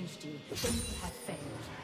challenged you, you have failed.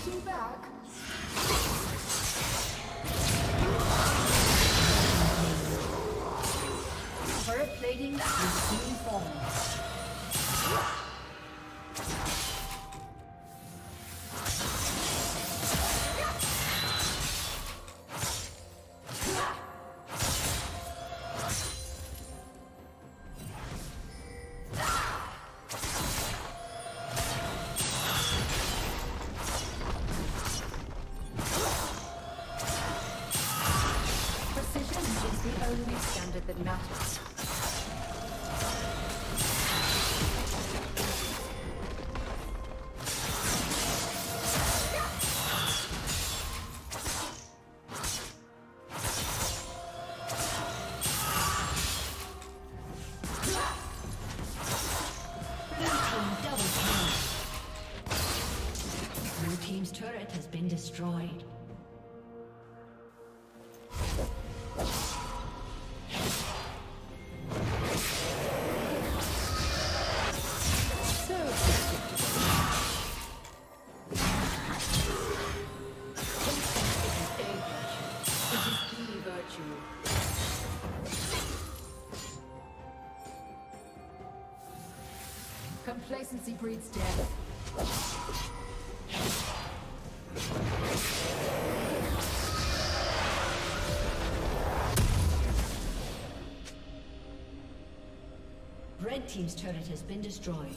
fighting back? Turret plating will soon fall. Destroyed. Complacency breeds death. Red Team's turret has been destroyed.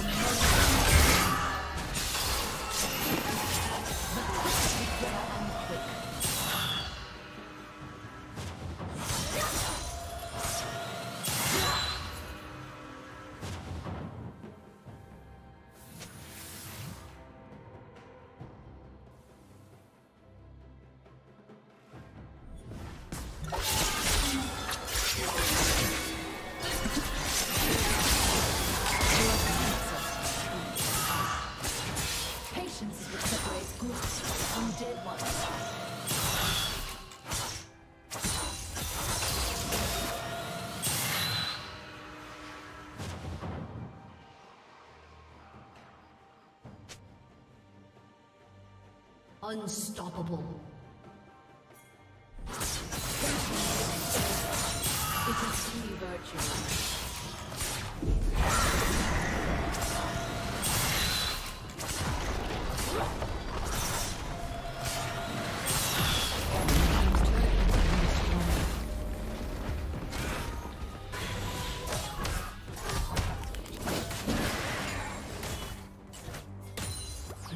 Unstoppable.